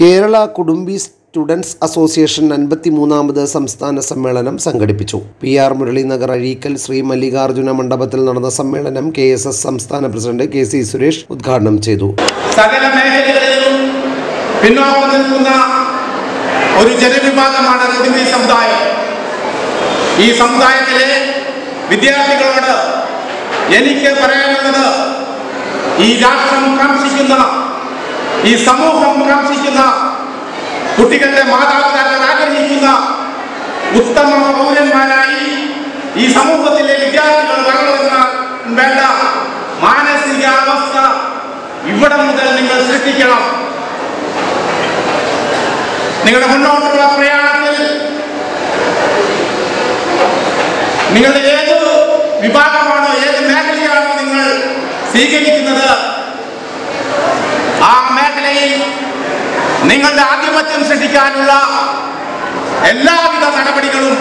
Kerala Kudumbi students association അൻപത്തിമൂന്നാമത് സംസ്ഥാന സമ്മേളനം സംഘടിപ്പിച്ചു. പി ആർ മുരളീനഗർ അഴീക്കൽ ശ്രീ മല്ലികാർജുന മണ്ഡപത്തിൽ നടന്ന സമ്മേളനം കെ എസ് എസ് സംസ്ഥാന പ്രസിഡന്റ് കെ സി സുരേഷ് ഉദ്ഘാടനം ചെയ്തു. ഒരു ജനവിഭാഗമാണ് സമുദായം. ഈ സമുദായത്തിലെ വിദ്യാർത്ഥികളോട് എനിക്ക് പറയാനുള്ളത് ഈ രാഷ്ട്രം ഈ സമൂഹം കാംക്ഷിക്കുന്ന കുട്ടികളുടെ മാതാപിതാക്കൾ ആഗ്രഹിക്കുന്ന ഉത്തമ പൗരന്മാരായി ഈ സമൂഹത്തിലെ വിദ്യാർത്ഥികൾ വളർന്ന വേണ്ട മാനസികാവസ്ഥ ഇവിടെ മുതൽ നിങ്ങൾ സൃഷ്ടിക്കണം. നിങ്ങളുടെ മുന്നോട്ടുള്ള പ്രയാണത്തിൽ നിങ്ങളുടെ ഏത് വിഭാഗമാണോ ഏത് മേഖലയാണോ നിങ്ങൾ സ്വീകരിക്കുന്നത് നിങ്ങളുടെ ആധിപത്യം സൃഷ്ടിക്കാനുള്ള എല്ലാവിധ നടപടികളും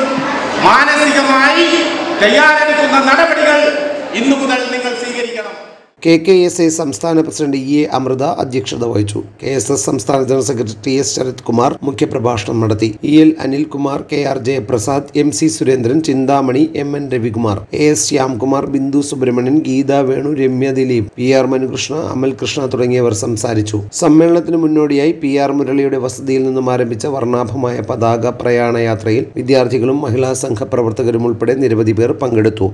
മാനസികമായി തയ്യാറെടുക്കുന്ന നടപടികൾ ഇന്നു മുതൽ നിങ്ങൾ സ്വീകരിക്കണം. കെ കെ എസ് എ സംസ്ഥാന പ്രസിഡന്റ് ഇ എ അമൃത അധ്യക്ഷത വഹിച്ചു. കെ എസ് എസ് സംസ്ഥാന general secretary T S Sarath Kumar മുഖ്യപ്രഭാഷണം നടത്തി. E L Anilkumar K R Jayaprasad M C Surendran Chinthamani M N Ravikumar A S Shyamkumar Bindu Subramanian Geetha Venu Ramya Dileep P R Manukrishna Amal Krishna തുടങ്ങിയവർ സംസാരിച്ചു. സമ്മേളനത്തിന് മുന്നോടിയായി P R മുരളിയുടെ വസതിയിൽ നിന്നും ആരംഭിച്ച വർണാഭമായ പതാക പ്രയാണ യാത്രയിൽ വിദ്യാർത്ഥികളും മഹിളാ സംഘ പ്രവർത്തകരും ഉൾപ്പെടെ നിരവധി പേർ പങ്കെടുത്തു.